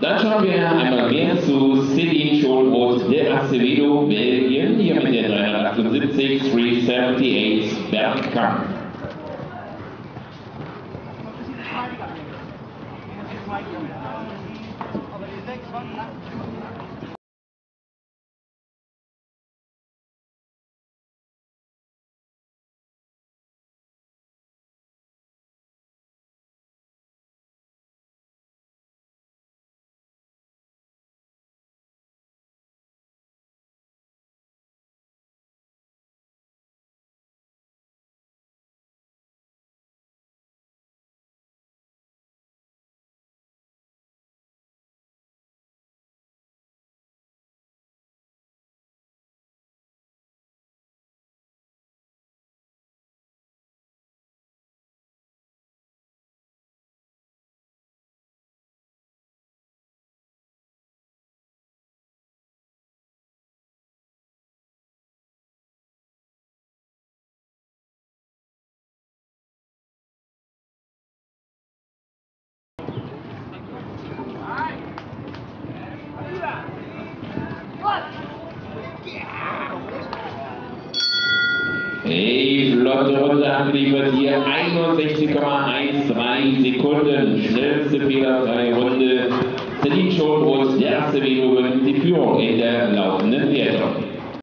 Dann schauen wir einmal mehr zu Celine Schoonbroodt de Azevedo, Belgien, hier mit der 378 378 Berkamp. Aber die sechs waren Hey, flotte Runde abgeliefert hier, 61,13 Sekunden, schnellste fehlerfreie Runde. Celine Schulroth, der Acevedo, übernimmt die Führung in der laufenden Wertung.